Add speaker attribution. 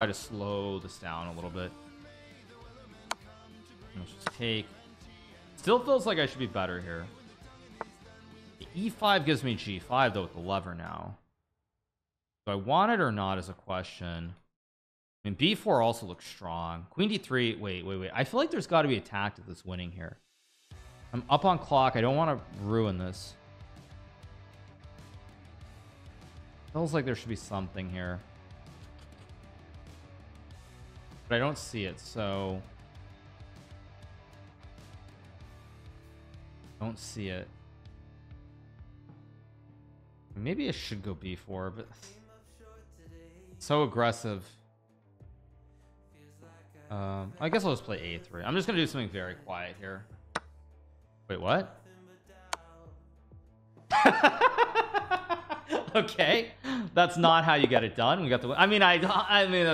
Speaker 1: try to slow this down a little bit. Let's just take. Still feels like I should be better here. E5 gives me G5 though with the lever now. Do I want it or not is a question. I mean, B4 also looks strong. Queen D3. Wait, wait, wait. I feel like there's got to be a tactic that's winning here. I'm up on clock. I don't want to ruin this. Feels like there should be something here. But I don't see it, so... Don't see it. Maybe I should go B4, but... So aggressive. Um, I guess I'll just play A3. I'm just gonna do something very quiet here. Wait, what? okay, that's not how you get it done. We got the. I mean, I. I mean,